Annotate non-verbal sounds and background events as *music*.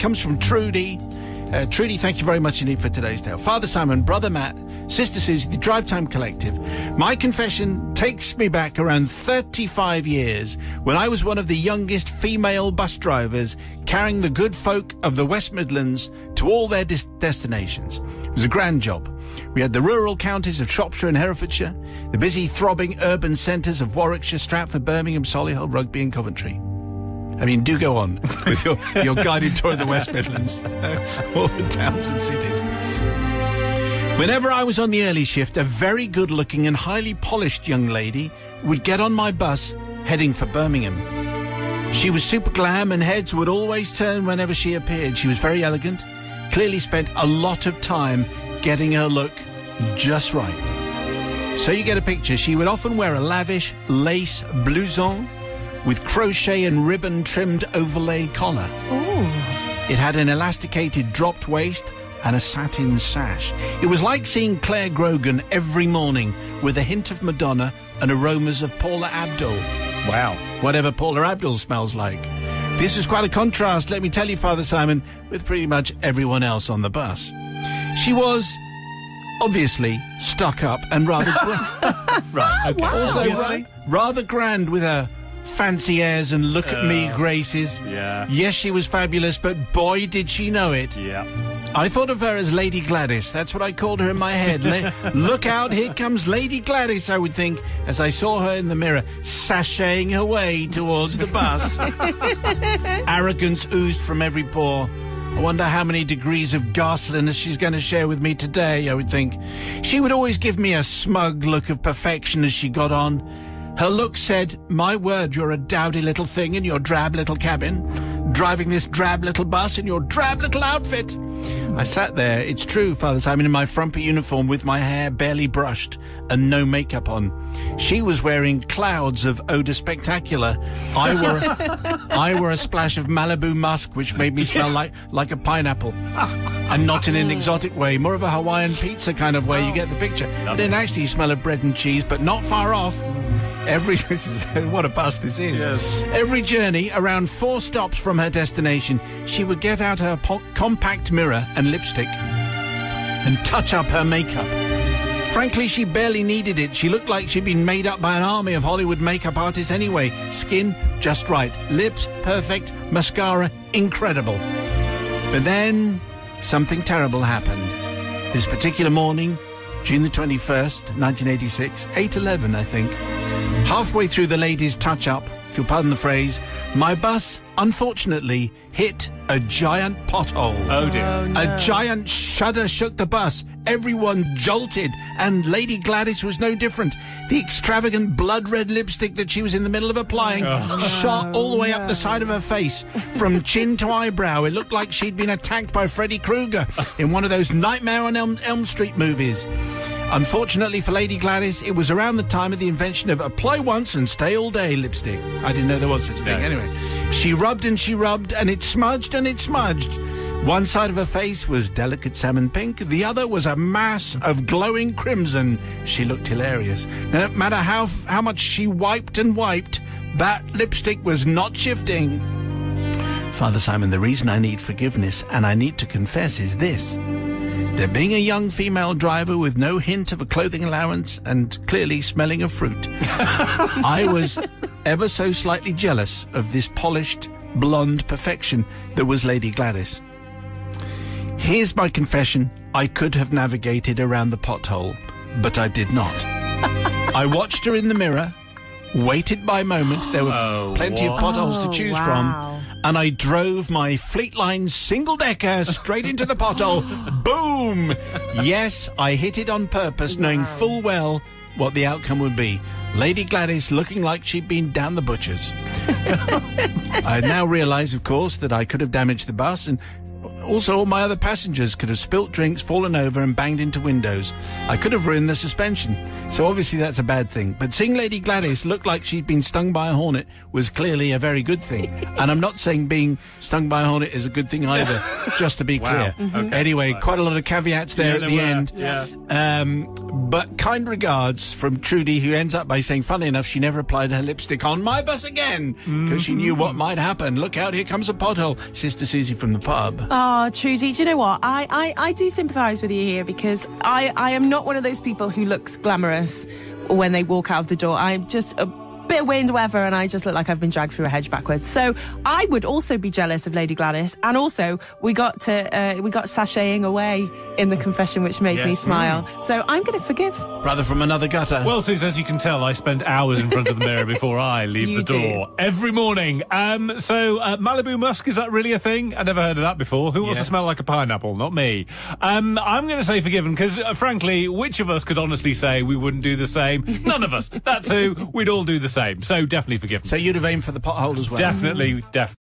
comes from Trudy. Uh, Trudy, thank you very much indeed for today's tale. Father Simon, Brother Matt, Sister Susie, the Drive Time Collective. My confession takes me back around 35 years when I was one of the youngest female bus drivers carrying the good folk of the West Midlands to all their dis- destinations. It was a grand job. We had the rural counties of Shropshire and Herefordshire, the busy, throbbing urban centres of Warwickshire, Stratford, Birmingham, Solihull, Rugby, and Coventry. I mean, do go on with your, your guided tour of the West Midlands, *laughs* all the towns and cities. Whenever I was on the early shift, a very good looking and highly polished young lady would get on my bus heading for Birmingham. She was super glam and heads would always turn whenever she appeared. She was very elegant, clearly spent a lot of time getting her look just right. So you get a picture. She would often wear a lavish lace blouson with crochet and ribbon trimmed overlay collar. Ooh. It had an elasticated dropped waist and a satin sash. It was like seeing Clare Grogan every morning with a hint of Madonna and aromas of Paula Abdul. Wow. Whatever Paula Abdul smells like. This was quite a contrast, let me tell you, Father Simon, with pretty much everyone else on the bus. She was obviously stuck up and rather *laughs* grand. Right. Okay. also ra- rather grand with her fancy airs and look at me graces. yeah. Yes, she was fabulous, but boy, did she know it. Yeah. I thought of her as Lady Gladys. That's what I called her in my head. La- *laughs* Look out, here comes Lady Gladys, I would think, as I saw her in the mirror, sashaying her way towards the bus. *laughs* Arrogance oozed from every pore. I wonder how many degrees of ghastliness she's going to share with me today, I would think. She would always give me a smug look of perfection as she got on. Her look said, My word, you're a dowdy little thing in your drab little cabin, driving this drab little bus in your drab little outfit. I sat there, it's true, Father Simon, in my frumpy uniform with my hair barely brushed and no makeup on. She was wearing clouds of odor spectacular. I wore, *laughs* I wore a splash of Malibu musk, which made me smell like, like a pineapple. And not in an exotic way, more of a Hawaiian pizza kind of way. You get the picture. I didn't actually smell of bread and cheese, but not far off. Every *laughs* what a bus this is. Yes. Every journey, around four stops from her destination, she would get out her po- compact mirror and lipstick and touch up her makeup. Frankly, she barely needed it. She looked like she'd been made up by an army of Hollywood makeup artists anyway. Skin just right, lips perfect, mascara incredible. But then something terrible happened. This particular morning, June the 21st, 1986, 8.11 I think, halfway through the ladies' touch-up, if you'll pardon the phrase, my bus, unfortunately, hit a giant pothole. Oh dear. Oh, a giant shudder shook the bus. Everyone jolted, and Lady Gladys was no different. The extravagant blood red lipstick that she was in the middle of applying oh, shot all the way up the side of her face. From *laughs* chin to eyebrow, it looked like she'd been attacked by Freddy Krueger in one of those Nightmare on Elm, Elm Street movies. Unfortunately for Lady Gladys, it was around the time of the invention of apply once and stay all day lipstick. I didn't know there was such a thing. No. Anyway, she rubbed and she rubbed, and it smudged and it smudged. One side of her face was delicate salmon pink, the other was a mass of glowing crimson. She looked hilarious. No matter how how much she wiped and wiped, that lipstick was not shifting. Father Simon, the reason I need forgiveness and I need to confess is this. There being a young female driver with no hint of a clothing allowance and clearly smelling of fruit, *laughs* I was ever so slightly jealous of this polished, blonde perfection that was Lady Gladys. Here's my confession. I could have navigated around the pothole, but I did not. I watched her in the mirror, waited my moment. There were Oh, plenty what? of potholes to Oh, choose wow. from. And I drove my Fleetline single decker straight into the pothole. Boom! Yes, I hit it on purpose, knowing full well what the outcome would be. Lady Gladys looking like she'd been down the butcher's. *laughs* I now realise, of course, that I could have damaged the bus and also all my other passengers could have spilt drinks, fallen over and banged into windows. I could have ruined the suspension. So obviously that's a bad thing. But seeing Lady Gladys look like she'd been stung by a hornet was clearly a very good thing. *laughs* and I'm not saying being stung by a hornet is a good thing either, *laughs* just to be Wow. clear. Anyway, quite a lot of caveats there Yeah, at the were. end. Yeah. Um, But kind regards from Trudy, who ends up by saying, funny enough, she never applied her lipstick on my bus again because she knew what might happen. Look out, here comes a pothole. Sister Susie from the pub. Oh, Trudy, do you know what? I, I, I do sympathise with you here because I, I am not one of those people who looks glamorous when they walk out of the door. I'm just a bit of wind weather and I just look like I've been dragged through a hedge backwards. So I would also be jealous of Lady Gladys. And also we got to uh, we got sashaying away in the confession, which made me smile. So I'm going to forgive. Brother from another gutter. Well, Suze, as you can tell, I spend hours in front of the mirror before I *laughs* leave the door every morning. Um, so uh, Malibu musk is that really a thing? I never heard of that before. Who wants Yeah. to smell like a pineapple? Not me. Um, I'm going to say forgiven because, uh, frankly, which of us could honestly say we wouldn't do the same? *laughs* None of us. That's who. We'd all do the same. So definitely forgiven. so you'd have aimed for the pothole as well. definitely, definitely.